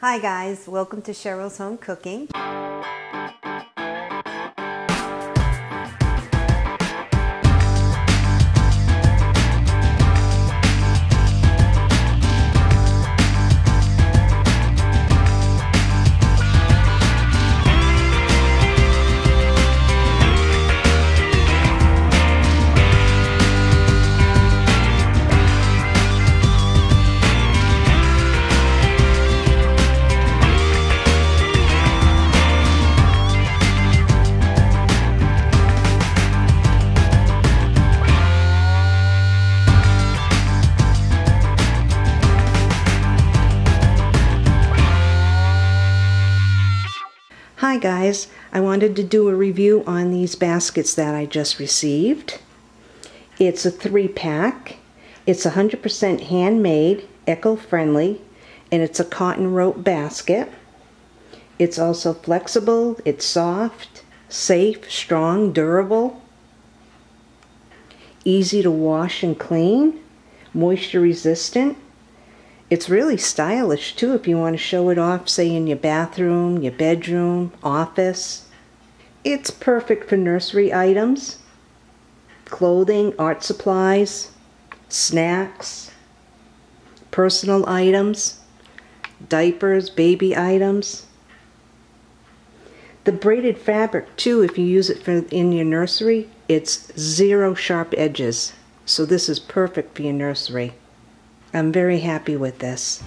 Hi guys, welcome to Cheryl's Home Cooking. Hi guys, I wanted to do a review on these baskets that I just received. It's a three pack. It's 100% handmade, eco-friendly, and it's a cotton rope basket. It's also flexible, it's soft, safe, strong, durable, easy to wash and clean, moisture resistant, it's really stylish too if you want to show it off, say in your bathroom, your bedroom, office. It's perfect for nursery items, clothing, art supplies, snacks, personal items, diapers, baby items. The braided fabric too, if you use it for in your nursery, it's zero sharp edges. So this is perfect for your nursery. I'm very happy with this.